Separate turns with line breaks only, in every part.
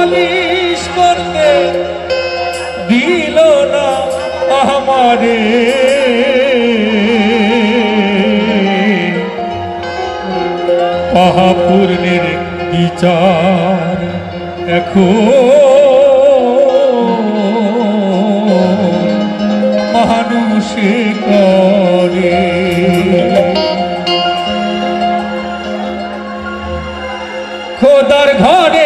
নাহালিশ করতে দিল না আমারে। মহাপূর্ণের বিচার এখন মানুষে করে। খোদার ঘরে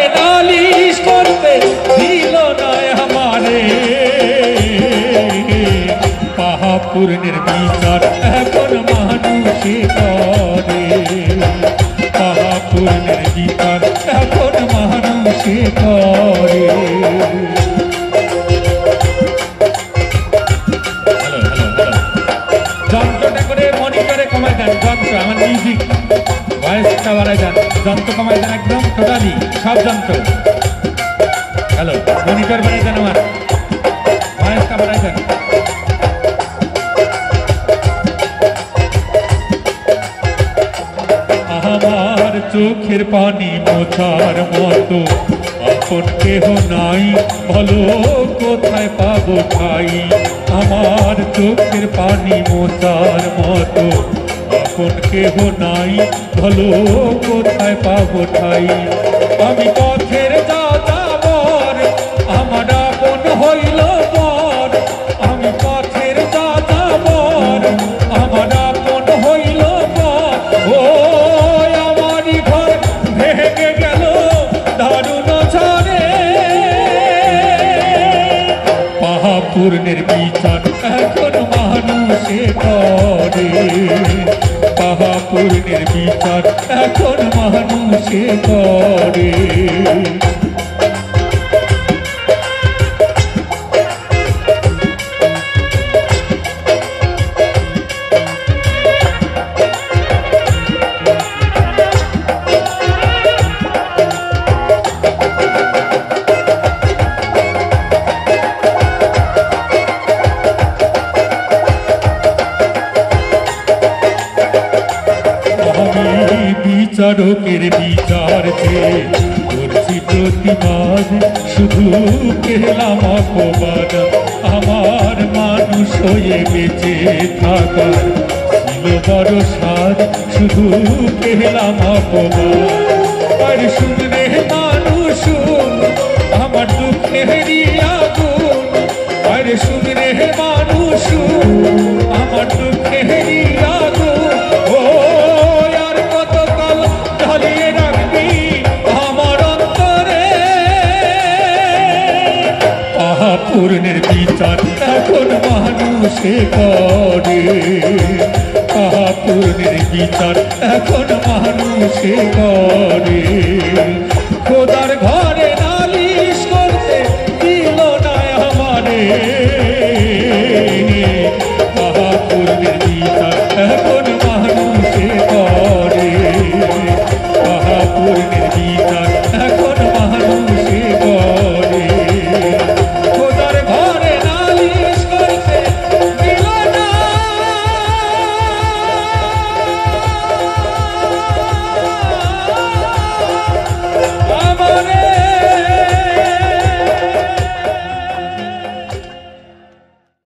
পাহাপুরের বিচার এখন মানুষে করে। পাহাপুরের বিচার এখন মানুষে করে। যন্ত্রটা করে যন্ত্র, আমার যন্ত্র একদম টোটালি সব যন্ত্র। হ্যালো মনিটর বাড়ায় দেন আমার। চোখের পানি মোছার মতো। আপন কেহ নাই বলো কোথায় পাবো ঠাই? আমার চোখের পানি মোছার মতো। আপন কেহ নাই বলো কোথায় পাবো ঠাই? আমি পথের পাহাপূর্ণের বিচার এখন মানুষে করে। পাহাপূর্ণের বিচার এখন মানুষে করে। বিচারকের বিচার করছি প্রতিবাদ। শুধু কেলাম অপবাদ। আমার মানুষ হয়ে বেঁচে থাকার ছিল বড় সাদ শুধু কেলাম অপবাদ। আর শুনরে মানুষ, আমার দুঃখেরই আগুন। আর শুনরে মানুষ, আমার দুঃখেরই মহাপূর্ণের বিচার এখন মানুষে করে। মহাপূর্ণের বিচার এখন মানুষে করে। খোদার ঘরে